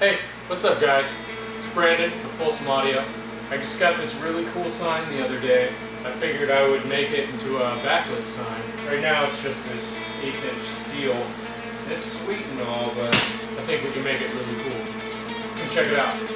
Hey, what's up guys? It's Brandon with Folsom Audio. I just got this really cool sign the other day. I figured I would make it into a backlit sign. Right now it's just this eighth inch steel. It's sweet and all, but I think we can make it really cool. Come check it out.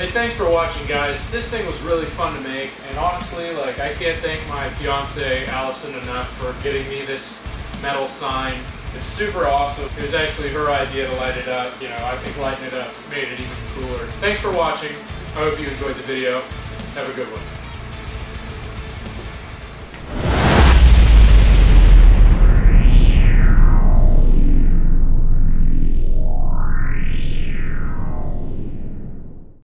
Hey, thanks for watching, guys. This thing was really fun to make, and honestly, like, I can't thank my fiance, Allison, enough for getting me this metal sign. It's super awesome. It was actually her idea to light it up. You know, I think lighting it up made it even cooler. Thanks for watching. I hope you enjoyed the video. Have a good one.